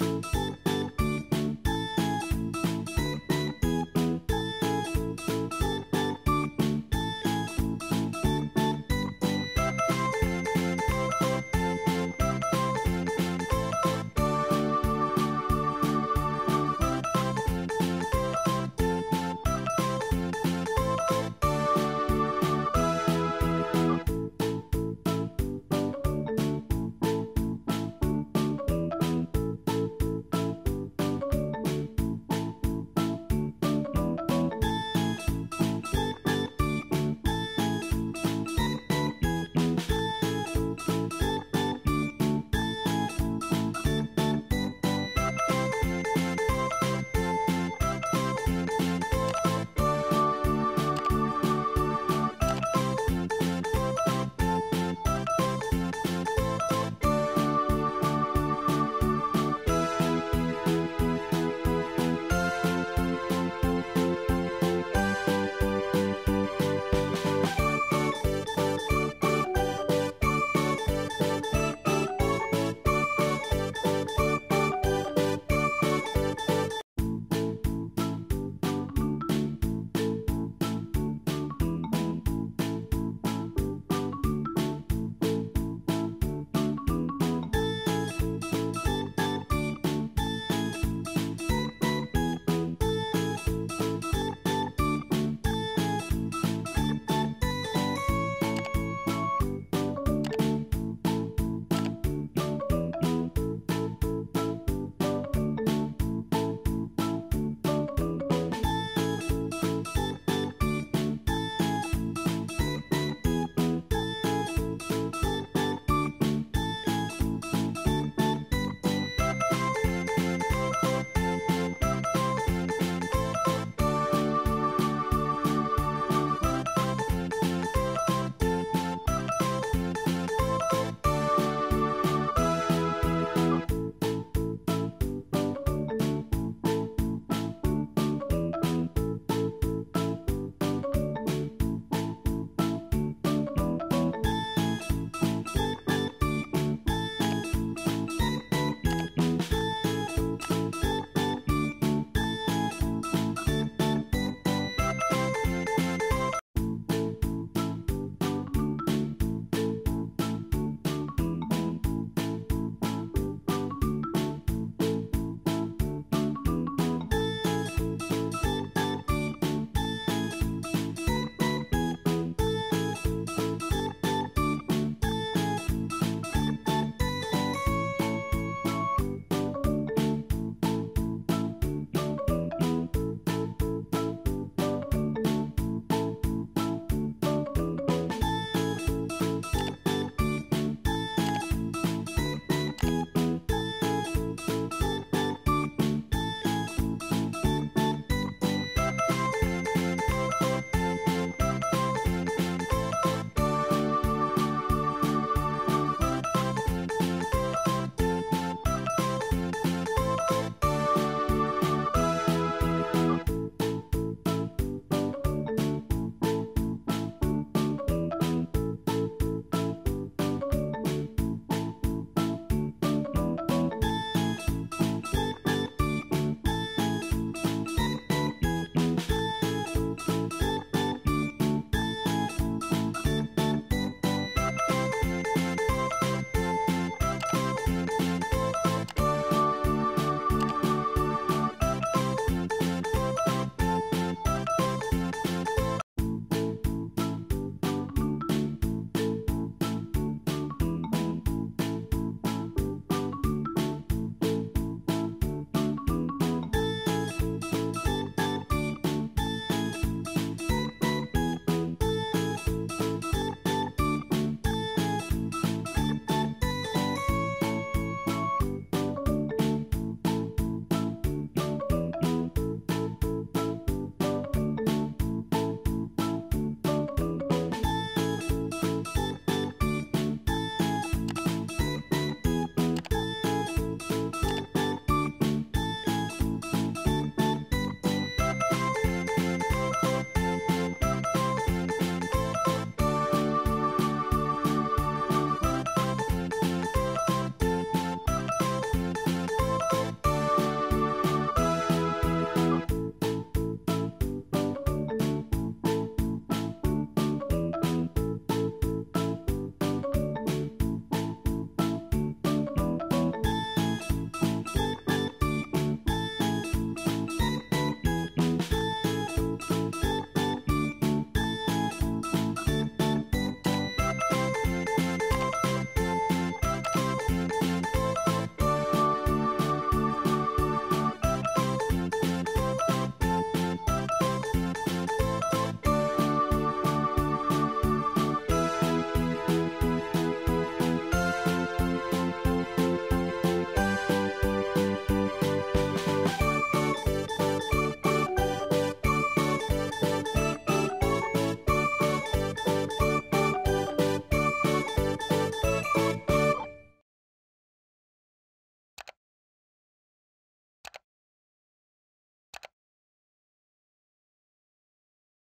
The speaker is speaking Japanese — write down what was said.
あ!